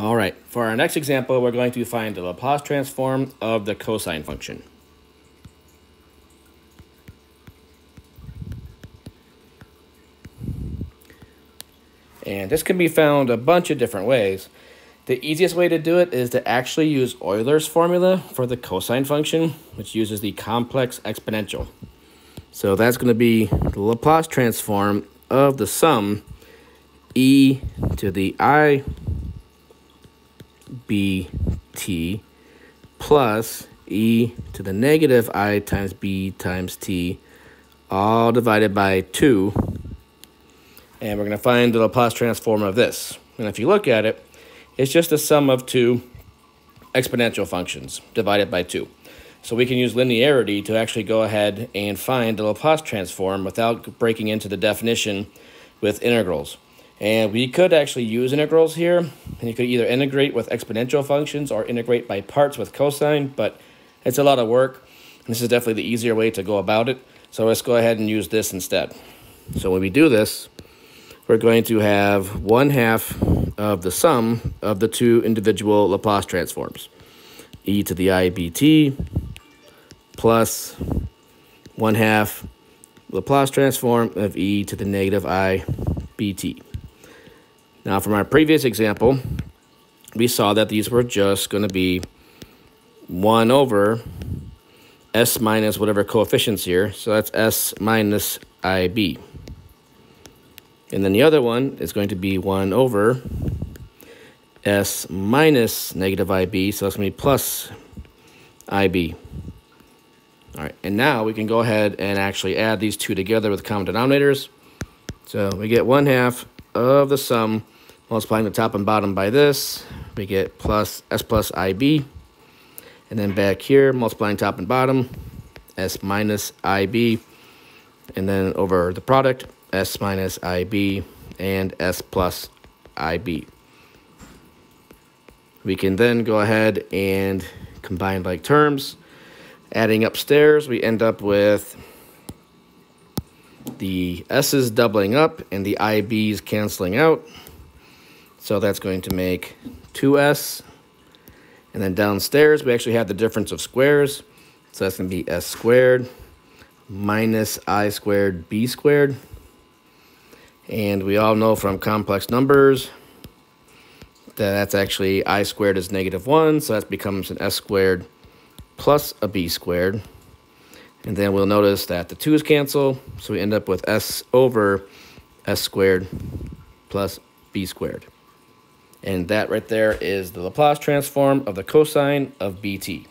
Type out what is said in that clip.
All right, for our next example, we're going to find the Laplace transform of the cosine function. And this can be found a bunch of different ways. The easiest way to do it is to actually use Euler's formula for the cosine function, which uses the complex exponential. So that's going to be the Laplace transform of the sum e to the i bt plus e to the negative i times b times t all divided by 2 and we're going to find the Laplace transform of this. And if you look at it, it's just a sum of two exponential functions divided by 2. So we can use linearity to actually go ahead and find the Laplace transform without breaking into the definition with integrals. And we could actually use integrals here, and you could either integrate with exponential functions or integrate by parts with cosine, but it's a lot of work. And this is definitely the easier way to go about it. So let's go ahead and use this instead. So when we do this, we're going to have one half of the sum of the two individual Laplace transforms. e to the ibt plus one half Laplace transform of e to the negative i bt. Now from our previous example, we saw that these were just going to be 1 over s minus whatever coefficients here. So that's s minus ib. And then the other one is going to be 1 over s minus negative ib, so that's going to be plus ib. All right, and now we can go ahead and actually add these two together with common denominators. So we get 1 half of the sum multiplying the top and bottom by this. We get plus s plus ib. And then back here, multiplying top and bottom, s minus ib. And then over the product, S minus IB, and S plus IB. We can then go ahead and combine like terms. Adding upstairs, we end up with the S's doubling up and the IB's canceling out. So that's going to make 2S. And then downstairs, we actually have the difference of squares. So that's going to be S squared minus I squared B squared. And we all know from complex numbers that that's actually i squared is negative 1, so that becomes an s squared plus a b squared. And then we'll notice that the 2's cancel, so we end up with s over s squared plus b squared. And that right there is the Laplace transform of the cosine of bt.